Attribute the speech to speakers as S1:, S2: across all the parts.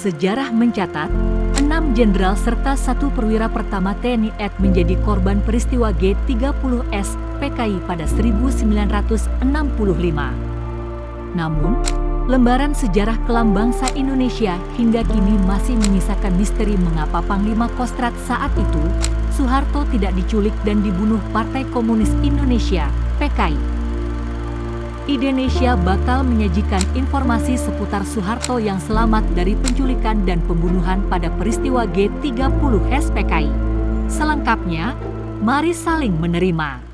S1: Sejarah mencatat, enam jenderal serta satu perwira pertama TNI AD menjadi korban peristiwa G30S PKI pada 1965. Namun, lembaran sejarah kelam bangsa Indonesia hingga kini masih menyisakan misteri mengapa Panglima Kostrat saat itu, Soeharto tidak diculik dan dibunuh Partai Komunis Indonesia, PKI. Indonesia bakal menyajikan informasi seputar Soeharto yang selamat dari penculikan dan pembunuhan pada peristiwa G30 SPKI. Selengkapnya, mari saling menerima.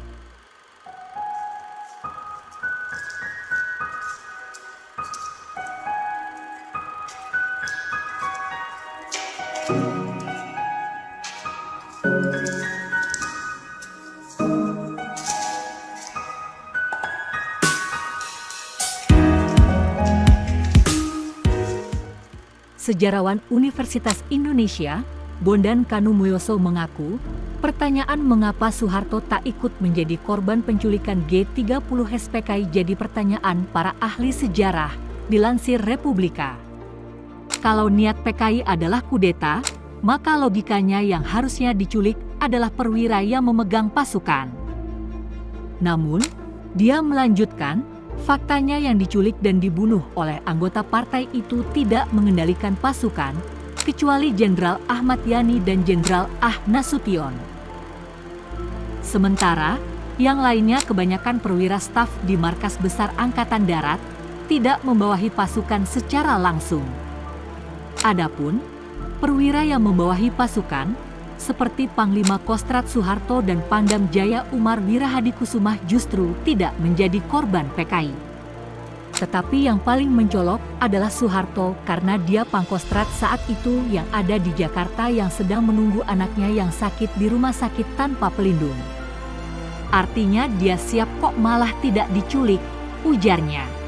S1: Sejarawan Universitas Indonesia, Bondan Kanu Muyoso mengaku, pertanyaan mengapa Soeharto tak ikut menjadi korban penculikan G30 SPKI jadi pertanyaan para ahli sejarah, dilansir Republika. Kalau niat PKI adalah kudeta, maka logikanya yang harusnya diculik adalah perwira yang memegang pasukan. Namun, dia melanjutkan, Faktanya yang diculik dan dibunuh oleh anggota partai itu tidak mengendalikan pasukan, kecuali Jenderal Ahmad Yani dan Jenderal Ah Nasution. Sementara, yang lainnya kebanyakan perwira staf di markas besar Angkatan Darat tidak membawahi pasukan secara langsung. Adapun, perwira yang membawahi pasukan seperti Panglima Kostrat Soeharto dan Pangdam Jaya Umar Wirahadikusumah justru tidak menjadi korban PKI. Tetapi yang paling mencolok adalah Soeharto karena dia Pangkostrat saat itu yang ada di Jakarta yang sedang menunggu anaknya yang sakit di rumah sakit tanpa pelindung. Artinya dia siap kok malah tidak diculik, ujarnya.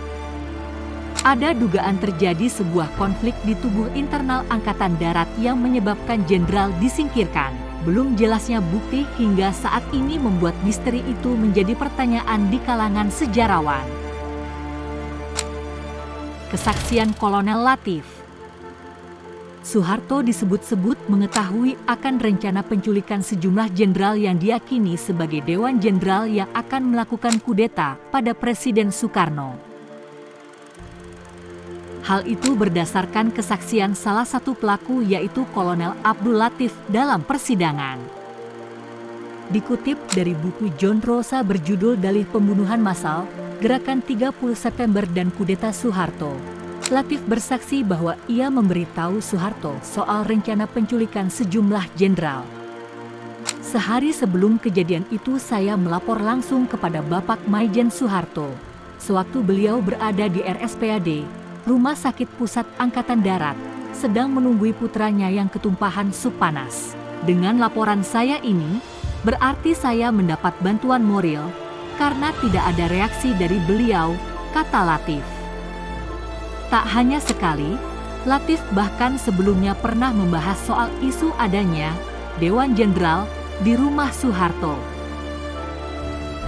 S1: Ada dugaan terjadi sebuah konflik di tubuh internal Angkatan Darat yang menyebabkan jenderal disingkirkan. Belum jelasnya bukti hingga saat ini membuat misteri itu menjadi pertanyaan di kalangan sejarawan. Kesaksian Kolonel Latif Soeharto disebut-sebut mengetahui akan rencana penculikan sejumlah jenderal yang diyakini sebagai Dewan Jenderal yang akan melakukan kudeta pada Presiden Soekarno. Hal itu berdasarkan kesaksian salah satu pelaku yaitu Kolonel Abdul Latif dalam persidangan. Dikutip dari buku John Rosa berjudul Dalih Pembunuhan Massal, Gerakan 30 September dan Kudeta Soeharto. Latif bersaksi bahwa ia memberitahu Soeharto soal rencana penculikan sejumlah jenderal. Sehari sebelum kejadian itu saya melapor langsung kepada Bapak Maijen Soeharto. Sewaktu beliau berada di RSPAD, Rumah Sakit Pusat Angkatan Darat sedang menunggui putranya yang ketumpahan sup panas. Dengan laporan saya ini, berarti saya mendapat bantuan moral karena tidak ada reaksi dari beliau, kata Latif. Tak hanya sekali, Latif bahkan sebelumnya pernah membahas soal isu adanya Dewan Jenderal di rumah Soeharto.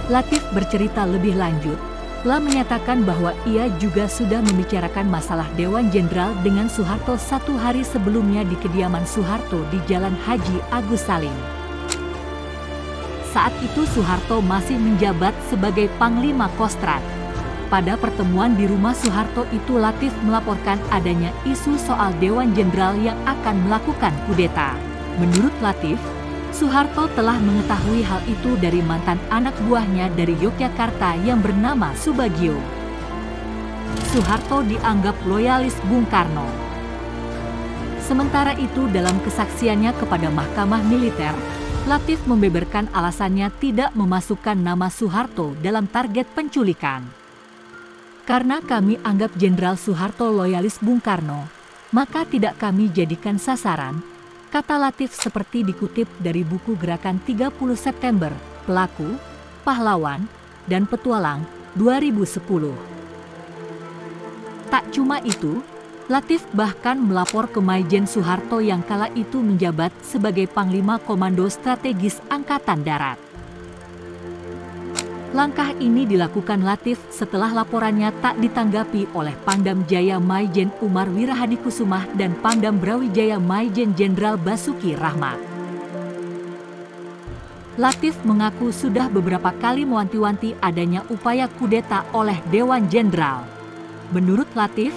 S1: Latif bercerita lebih lanjut, telah menyatakan bahwa ia juga sudah membicarakan masalah Dewan Jenderal dengan Soeharto satu hari sebelumnya di kediaman Soeharto di Jalan Haji Agus Salim. Saat itu Soeharto masih menjabat sebagai Panglima Kostrat. Pada pertemuan di rumah Soeharto itu Latif melaporkan adanya isu soal Dewan Jenderal yang akan melakukan kudeta. Menurut Latif, Soeharto telah mengetahui hal itu dari mantan anak buahnya dari Yogyakarta yang bernama Subagio. Soeharto dianggap loyalis Bung Karno. Sementara itu dalam kesaksiannya kepada Mahkamah Militer, Latif membeberkan alasannya tidak memasukkan nama Soeharto dalam target penculikan. Karena kami anggap Jenderal Soeharto loyalis Bung Karno, maka tidak kami jadikan sasaran, Kata Latif seperti dikutip dari buku Gerakan 30 September, Pelaku, Pahlawan, dan Petualang 2010. Tak cuma itu, Latif bahkan melapor ke Maijen Soeharto yang kala itu menjabat sebagai Panglima Komando Strategis Angkatan Darat. Langkah ini dilakukan Latif setelah laporannya tak ditanggapi oleh Pangdam Jaya Maijen Umar Wirahadikusumah dan Pangdam Brawijaya Maijen Jenderal Basuki Rahmat. Latif mengaku sudah beberapa kali mewanti-wanti adanya upaya kudeta oleh Dewan Jenderal. Menurut Latif,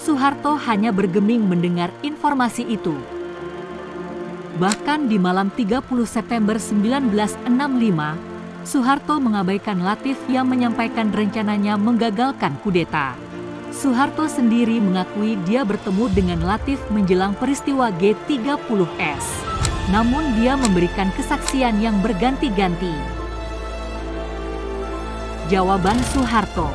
S1: Soeharto hanya bergeming mendengar informasi itu. Bahkan di malam 30 September 1965, Soeharto mengabaikan Latif yang menyampaikan rencananya menggagalkan kudeta. Soeharto sendiri mengakui dia bertemu dengan Latif menjelang peristiwa G30S. Namun dia memberikan kesaksian yang berganti-ganti. Jawaban Soeharto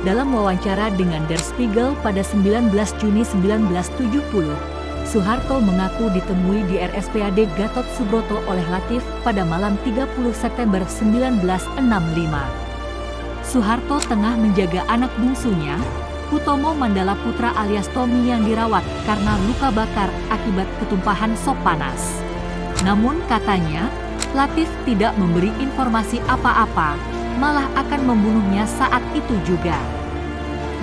S1: Dalam wawancara dengan Der Spiegel pada 19 Juni 1970, Soeharto mengaku ditemui di RSPAD Gatot Subroto oleh Latif pada malam 30 September 1965. Soeharto tengah menjaga anak bungsunya, Hutomo Mandala Putra alias Tommy yang dirawat karena luka bakar akibat ketumpahan sop panas. Namun katanya, Latif tidak memberi informasi apa-apa, malah akan membunuhnya saat itu juga.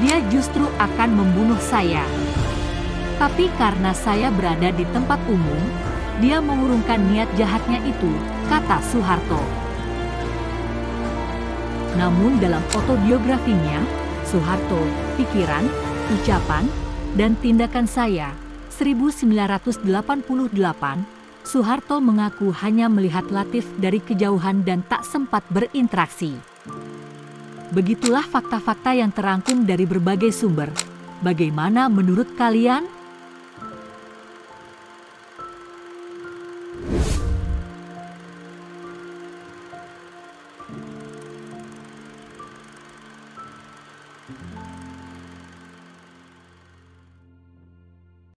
S1: Dia justru akan membunuh saya. Tapi karena saya berada di tempat umum, dia mengurungkan niat jahatnya itu, kata Soeharto. Namun dalam autobiografinya, Soeharto, pikiran, ucapan, dan tindakan saya, 1988, Soeharto mengaku hanya melihat Latif dari kejauhan dan tak sempat berinteraksi. Begitulah fakta-fakta yang terangkum dari berbagai sumber. Bagaimana menurut kalian?